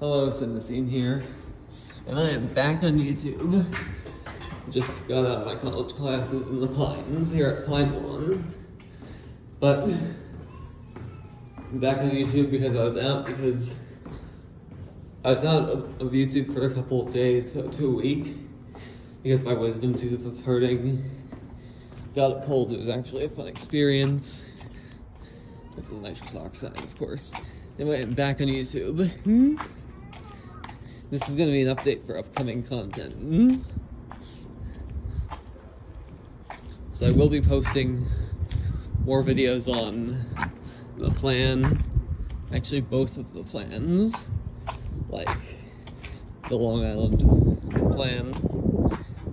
Hello, Cinecine here. And I am back on YouTube. Just got out of my college classes in the Pines here at Pine One. But I'm back on YouTube because I was out because I was out of, of YouTube for a couple of days, so to a week, because my wisdom tooth was hurting. Got it pulled, it was actually a fun experience. It's the nitrous oxide, of course. Anyway, I'm back on YouTube. Hmm? This is gonna be an update for upcoming content. Hmm? So I will be posting more videos on the plan, actually both of the plans, like the Long Island plan,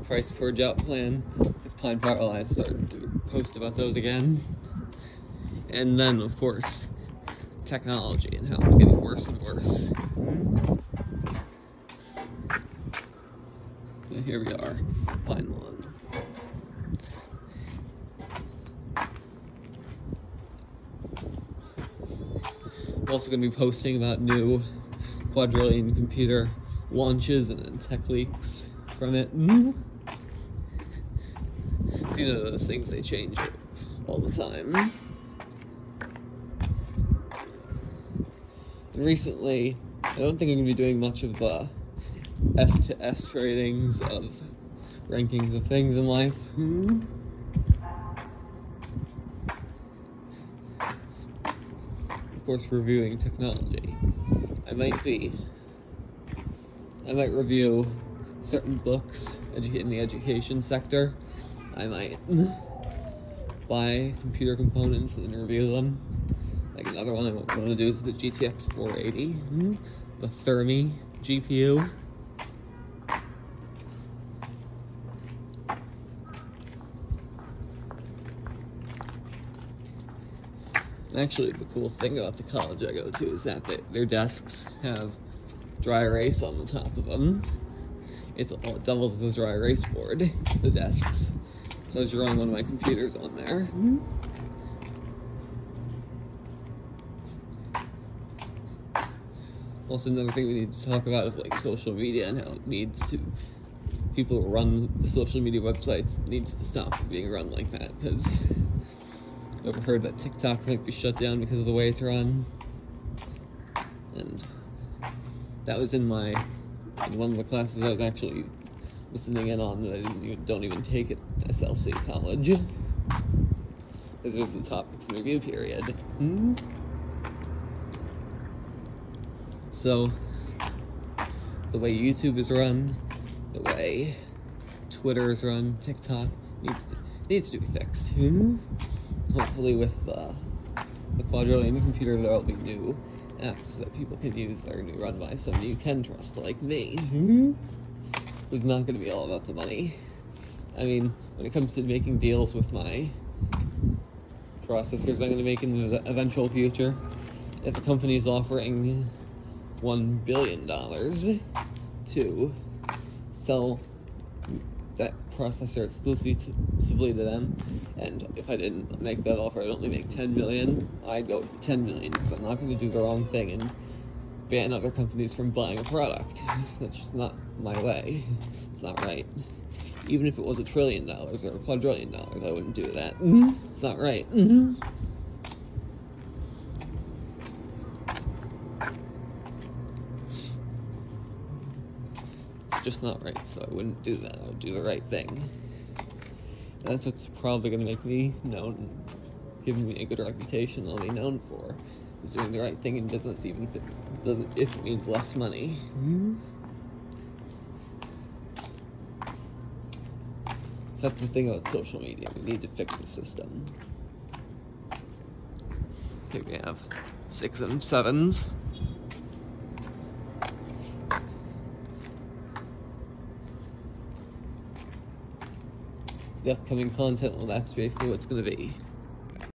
price per job plan, because Pine Power I started to post about those again. And then, of course, technology and how it's getting worse and worse. Hmm? Here we are, Pine One. We're also going to be posting about new quadrillion computer launches and then tech leaks from it. Mm. It's you know those things they change all the time. And recently, I don't think I'm going to be doing much of the F to S ratings of rankings of things in life. Hmm? Of course, reviewing technology. I might be. I might review certain books in the education sector. I might buy computer components and review them. Like another one I want to do is the GTX 480, the Thermi GPU. Actually, the cool thing about the college I go to is that they, their desks have dry erase on the top of them. It's all, it doubles as a dry erase board, the desks. So I was drawing one of my computers on there. Also, another thing we need to talk about is like social media and how it needs to people who run the social media websites needs to stop being run like that because I've heard that TikTok might be shut down because of the way it's run. And that was in my in one of the classes I was actually listening in on that I didn't even, don't even take at SLC college. This there's the topics and review period. Hmm? So, the way YouTube is run, the way Twitter is run, TikTok needs to, needs to be fixed. Hmm? Hopefully, with uh, the quadrillion computer, there'll be new apps that people can use that are new run by someone you can trust, like me. Hmm? Who's not going to be all about the money. I mean, when it comes to making deals with my processors I'm going to make in the eventual future, if a company is offering one billion dollars to sell that processor exclusively to them, and if I didn't make that offer, I'd only make 10 million, I'd go with 10 million because I'm not going to do the wrong thing and ban other companies from buying a product. That's just not my way. It's not right. Even if it was a trillion dollars or a quadrillion dollars, I wouldn't do that. Mm-hmm. It's not right. Mm-hmm. It's just not right, so I wouldn't do that. I would do the right thing. That's what's probably going to make me known, giving me a good reputation I'll be known for, is doing the right thing in business, even if it doesn't, if it means less money. Mm-hmm. So that's the thing about social media. We need to fix the system. Okay, we have six and sevens. The upcoming content, well, that's basically what it's going to be.